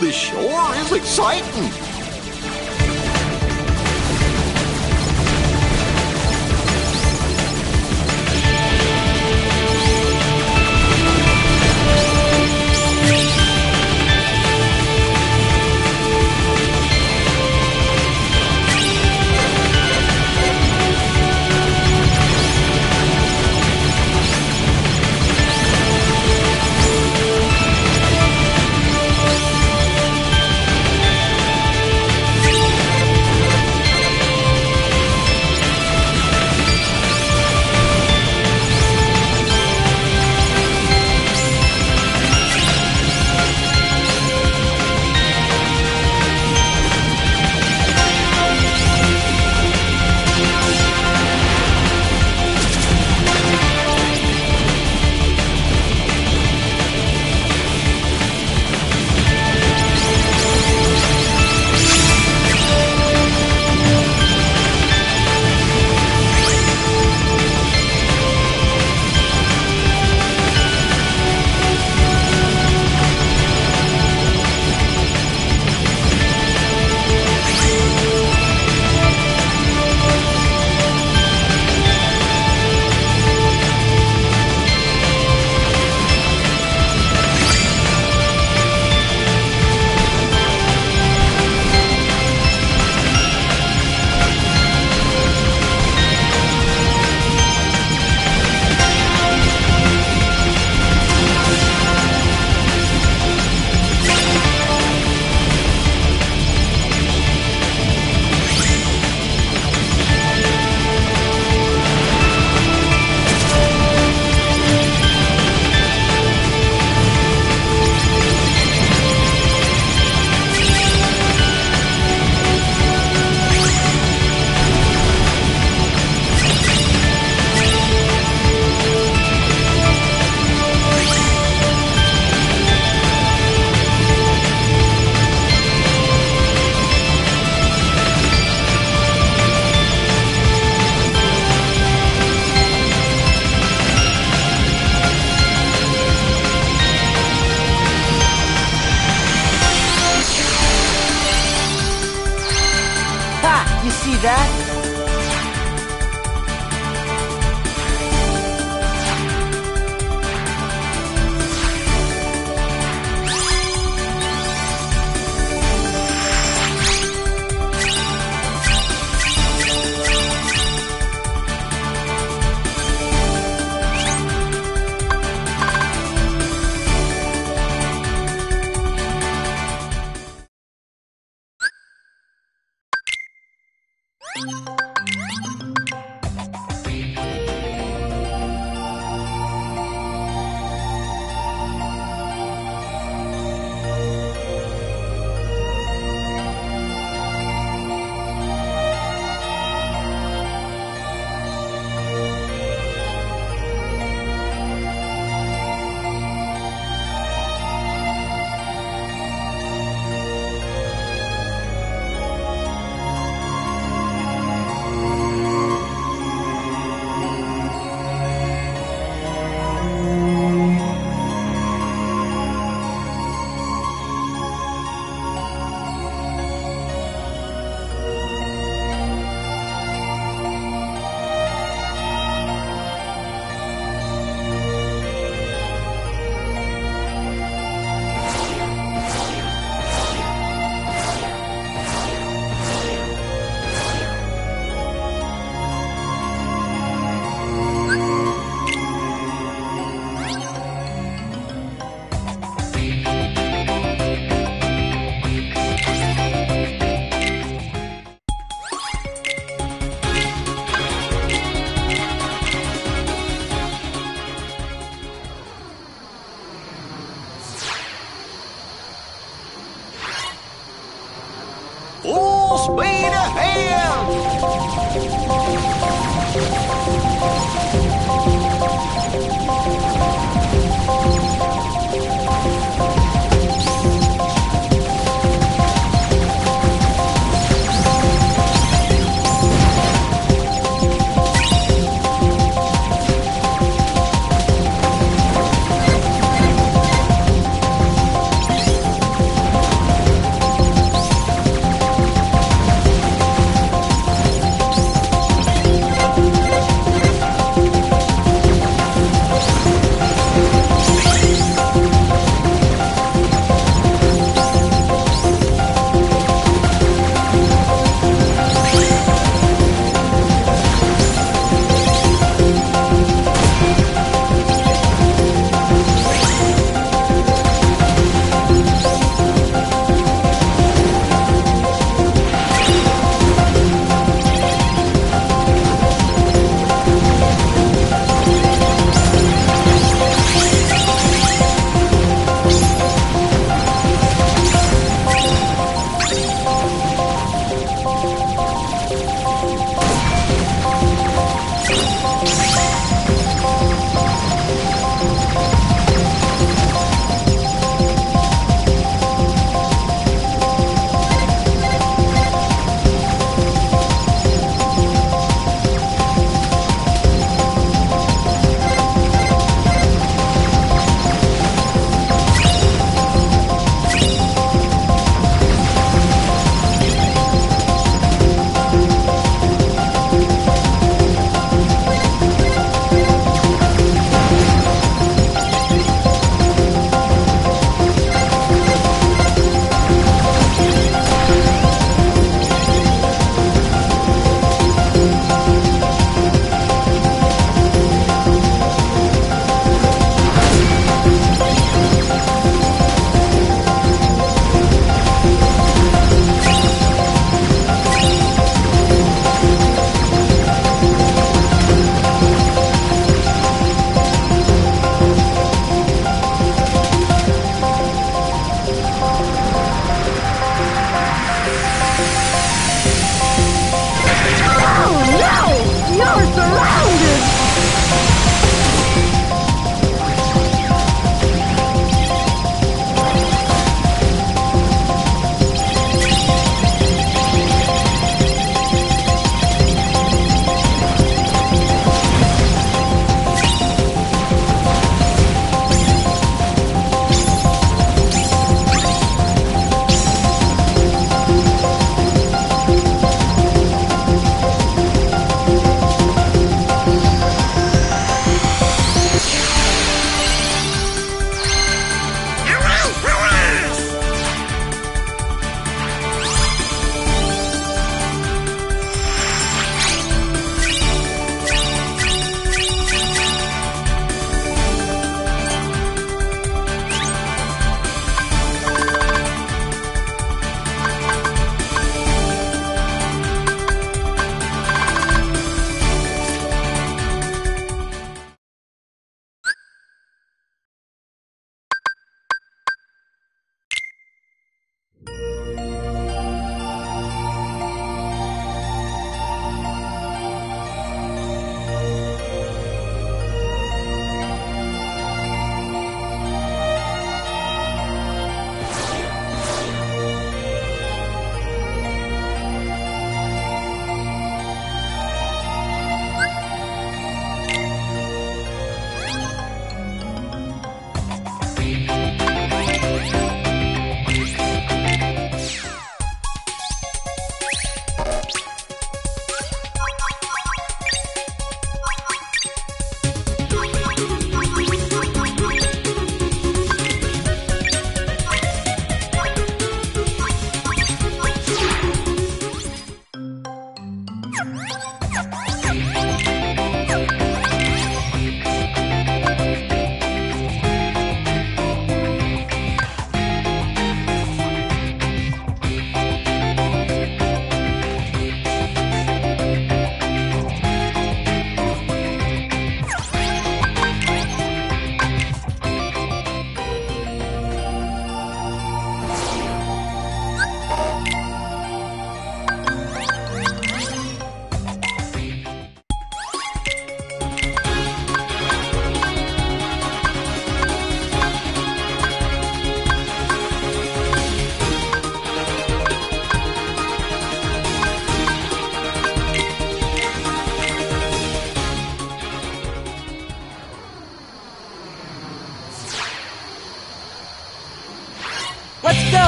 This sure is exciting.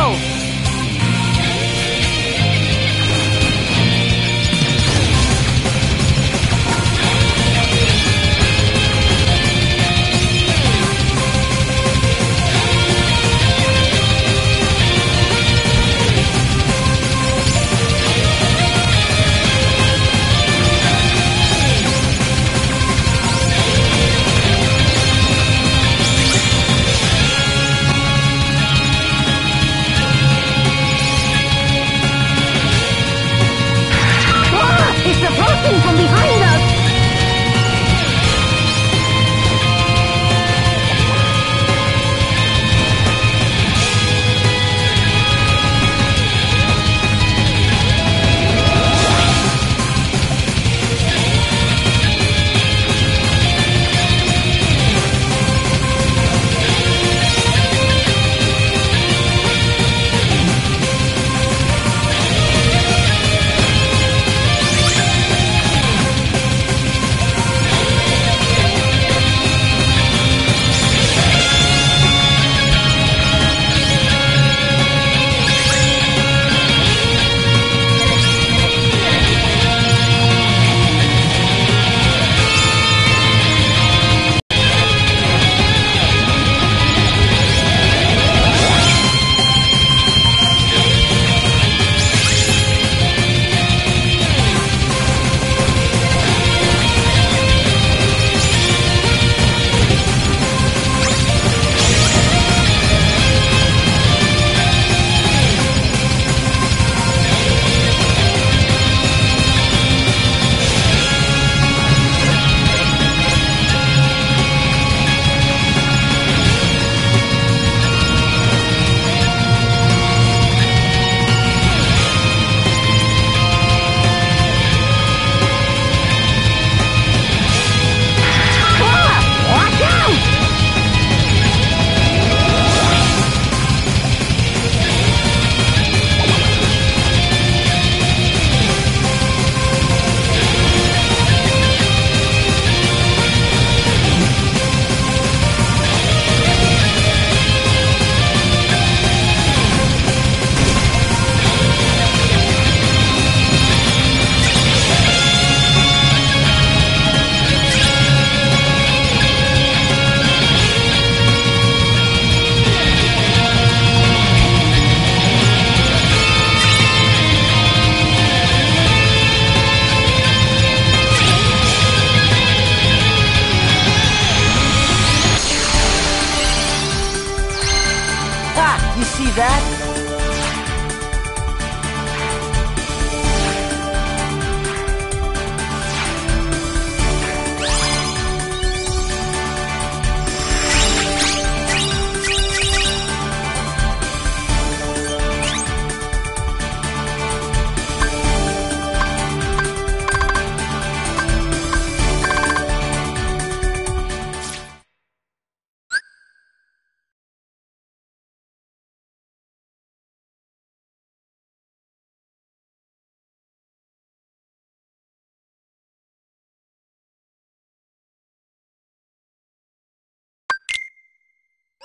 Go!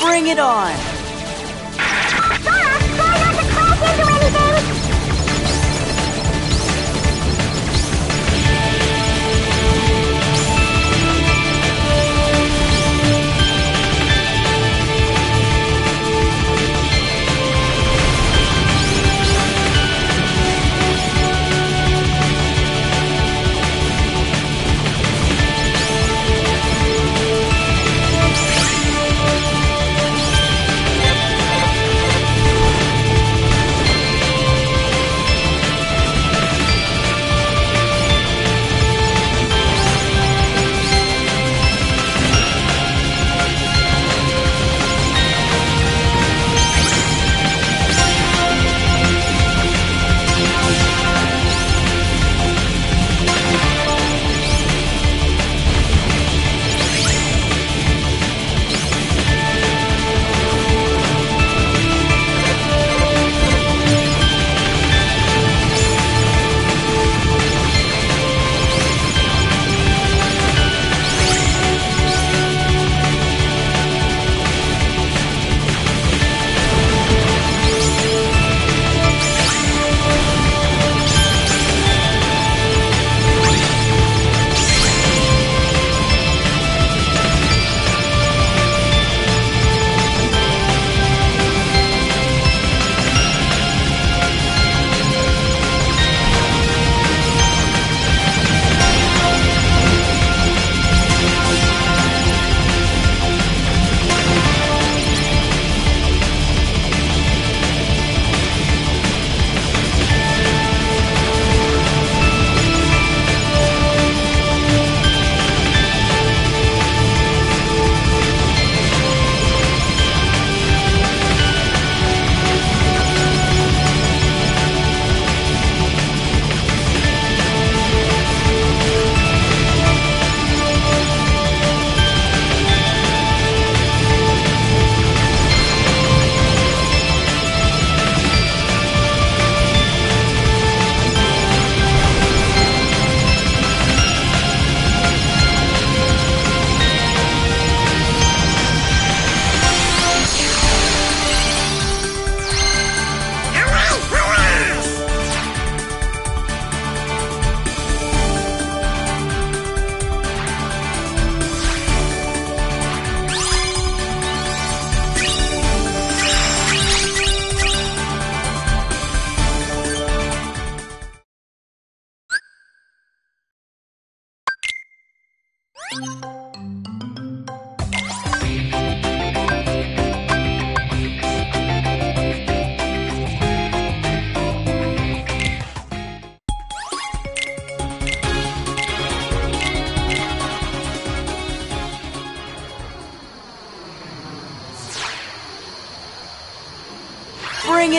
Bring it on!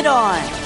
On!